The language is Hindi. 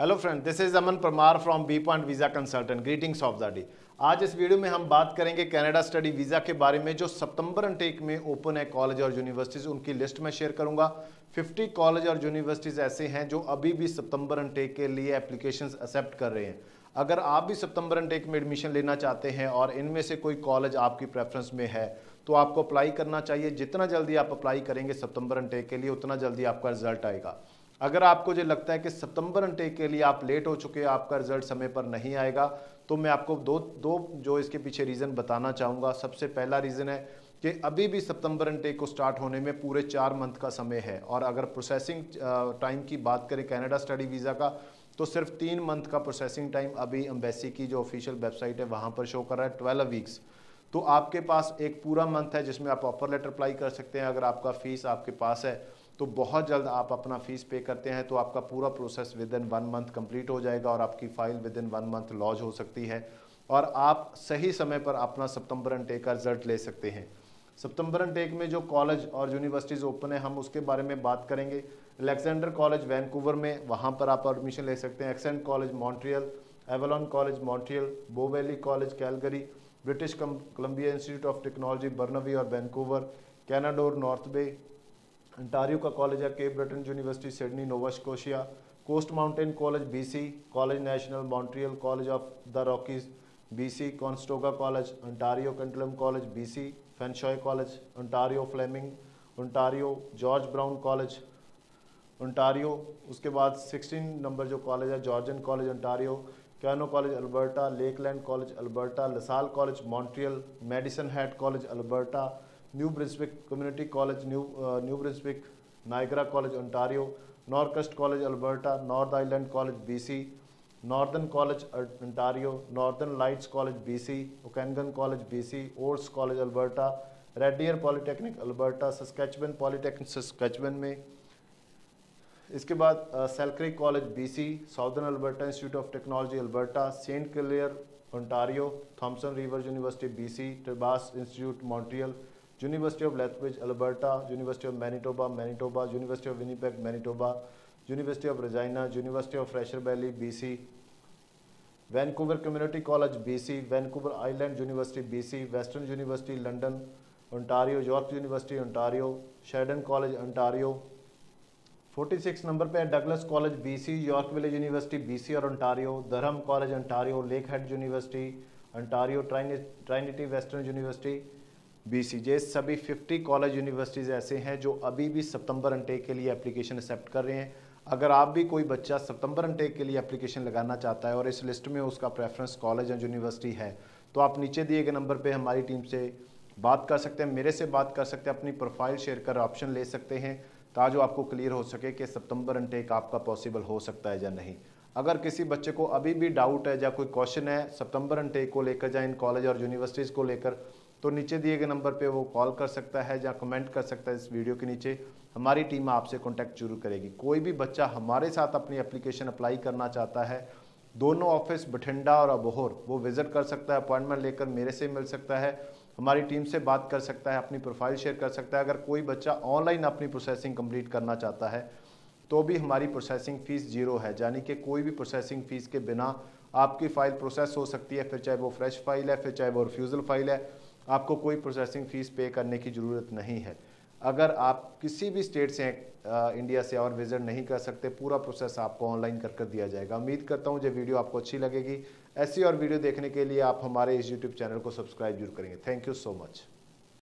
Hello friend this is Aman Parmar from B point visa consultant greetings of the day आज इस वीडियो में हम बात करेंगे कनाडा स्टडी वीज़ा के बारे में, जो सितंबर अनटेक में ओपन है कॉलेज और यूनिवर्सिटीज़ उनकी लिस्ट में शेयर करूँगा। 50 कॉलेज और यूनिवर्सिटीज़ ऐसे हैं जो अभी भी सितंबर अनटेक के लिए एप्लीकेशन एक्सेप्ट कर रहे हैं। अगर आप भी सितंबर अनटेक में एडमिशन लेना चाहते हैं और इनमें से कोई कॉलेज आपकी प्रेफरेंस में है तो आपको अप्लाई करना चाहिए। जितना जल्दी आप अप्लाई करेंगे सितंबर अनटेक के लिए, उतना जल्दी आपका रिज़ल्ट आएगा। अगर आपको जो लगता है कि सितंबर अनटेक के लिए आप लेट हो चुके हैं, आपका रिज़ल्ट समय पर नहीं आएगा तो मैं आपको दो दो जो इसके पीछे रीज़न बताना चाहूँगा। सबसे पहला रीज़न है कि अभी भी सितंबर अनटेक को स्टार्ट होने में पूरे चार मंथ का समय है। और अगर प्रोसेसिंग टाइम की बात करें कनाडा स्टडी वीज़ा का तो सिर्फ़ तीन मंथ का प्रोसेसिंग टाइम अभी एम्बेसी की जो ऑफिशियल वेबसाइट है, वहाँ पर शो कर रहा है ट्वेल्व वीक्स तो आपके पास एक पूरा मंथ है जिसमें आप ऑफ़र लेटर अप्लाई कर सकते हैं। अगर आपका फ़ीस आपके पास है तो बहुत जल्द आप अपना फ़ीस पे करते हैं तो आपका पूरा process within one month complete हो जाएगा और आपकी file within one month launch हो सकती है। और आप सही समय पर अपना सितंबर अनटेक का रिज़ल्ट ले सकते हैं। सितंबर अनटेक में जो कॉलेज और यूनिवर्सिटीज़ ओपन है, हम उसके बारे में बात करेंगे। अलेक्जेंडर कॉलेज वैनकूवर में, वहाँ पर आप एडमिशन ले सकते हैं। Accent College Montreal Avalon College Montreal Bow Valley College Calgary British Columbia Institute of Technology Burnaby और Vancouver Canadore North Bay Ontario का कॉलेज है Cape Breton University Sydney Nova Scotia Coast Mountain College BC College National Montreal College of the Rockies BC Conestoga College Ontario कंटलम College BC Fanshawe College Ontario Fleming Ontario George Brown College Ontario उसके बाद 16 नंबर जो कॉलेज है Georgian College Ontario Keyano College Alberta, Lakeland College Alberta, LaSalle College Montreal, Medicine Hat College Alberta, New Brunswick Community College, New New Brunswick Niagara College Ontario NorQuest College Alberta, North Island College BC, Northern College Ontario, Northern Lights College BC, Okanagan College BC, Olds College Alberta Red Deer Polytechnic Alberta, Saskatchewan Polytechnic, Saskatchewan में इसके बाद Selkirk College BC Southern Alberta Institute of Technology Alberta Saint Clair Ontario Thompson Rivers University BC Trebas Institute Montreal University of Lethbridge Alberta University of Manitoba Manitoba University of Winnipeg Manitoba University of Regina University of Fraser Valley BC Vancouver Community College BC Vancouver Island University BC Western University London Ontario York University Ontario Sheridan College Ontario 46 number पे Douglas College BC Yorkville University BC और Ontario Durham College Ontario Lakehead University Ontario Trinity Western University BC जे सभी 50 कॉलेज यूनिवर्सिटीज़ ऐसे हैं जो अभी भी सितंबर अनटेक के लिए एप्लीकेशन एक्सेप्ट कर रहे हैं। अगर आप भी कोई बच्चा सितंबर अनटेक के लिए एप्लीकेशन लगाना चाहता है और इस लिस्ट में उसका प्रेफरेंस कॉलेज एंड यूनिवर्सिटी है तो आप नीचे दिए गए नंबर पर हमारी टीम से बात कर सकते हैं, मेरे से बात कर सकते हैं, अपनी प्रोफ़ाइल शेयर कर ऑप्शन ले सकते हैं। ताकि आपको क्लियर हो सके कि सितंबर अनटेक आपका पॉसिबल हो सकता है या नहीं। अगर किसी बच्चे को अभी भी डाउट है या कोई क्वेश्चन है, सितंबर अनटेक को लेकर या इन कॉलेज और यूनिवर्सिटीज़ को लेकर तो नीचे दिए गए नंबर पे वो कॉल कर सकता है या कमेंट कर सकता है इस वीडियो के नीचे। हमारी टीम आपसे कॉन्टैक्ट ज़रूर करेगी। कोई भी बच्चा हमारे साथ अपनी एप्लीकेशन अप्लाई करना चाहता है, दोनों ऑफ़िस बठिंडा और अबोहर, वो विज़िट कर सकता है अपॉइंटमेंट लेकर मेरे से मिल सकता है। हमारी टीम से बात कर सकता है, अपनी प्रोफ़ाइल शेयर कर सकता है। अगर कोई बच्चा ऑनलाइन अपनी प्रोसेसिंग कंप्लीट करना चाहता है तो भी हमारी प्रोसेसिंग फ़ीस ज़ीरो है। यानी कि कोई भी प्रोसेसिंग फ़ीस के बिना आपकी फ़ाइल प्रोसेस हो सकती है, फिर चाहे वो फ्रेश फ़ाइल है, फिर चाहे वो रिफ्यूज़ल फ़ाइल है। आपको कोई प्रोसेसिंग फ़ीस पे करने की ज़रूरत नहीं है। अगर आप किसी भी स्टेट से इंडिया से और विज़िट नहीं कर सकते, पूरा प्रोसेस आपको ऑनलाइन कर कर दिया जाएगा। उम्मीद करता हूँ जो वीडियो आपको अच्छी लगेगी। ऐसी और वीडियो देखने के लिए आप हमारे इस यूट्यूब चैनल को सब्सक्राइब ज़रूर करेंगे। Thank you so much